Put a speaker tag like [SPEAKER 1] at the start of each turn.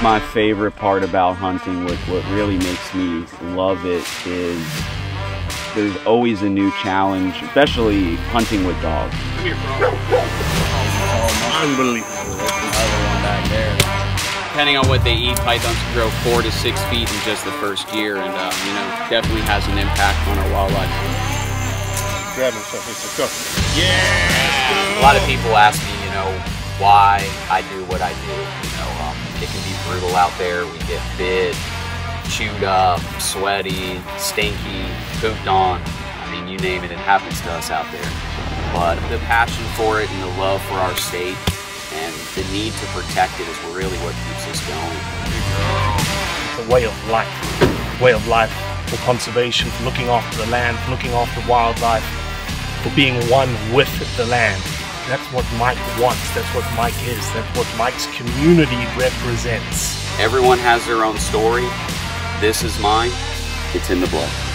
[SPEAKER 1] My favorite part about hunting, what, what really makes me love it, is there's always a new challenge, especially hunting with dogs.
[SPEAKER 2] Unbelievable.
[SPEAKER 3] Another one back there. Depending on what they eat, pythons can grow four to six feet in just the first year, and uh, you know, definitely has an impact on our wildlife.
[SPEAKER 2] Grabbing something to go.
[SPEAKER 4] A lot of people ask me, you know, why I do what I do. You know, um, it can be brutal out there. We get bit, chewed up, sweaty, stinky, pooped on. I mean, you name it, it happens to us out there. But the passion for it and the love for our state and the need to protect it is really what keeps us going.
[SPEAKER 5] A way of life, way of life for conservation, for looking after the land, for looking after wildlife, for being one with the land. That's what Mike wants. That's what Mike is. That's what Mike's community represents.
[SPEAKER 3] Everyone has their own story. This is mine. It's in the blood.